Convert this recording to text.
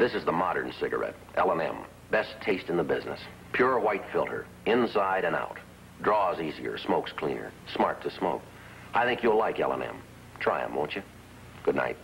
This is the modern cigarette, L&M. Best taste in the business. Pure white filter, inside and out. Draws easier, smokes cleaner. Smart to smoke. I think you'll like L&M. Try 'em, won't you? Good night.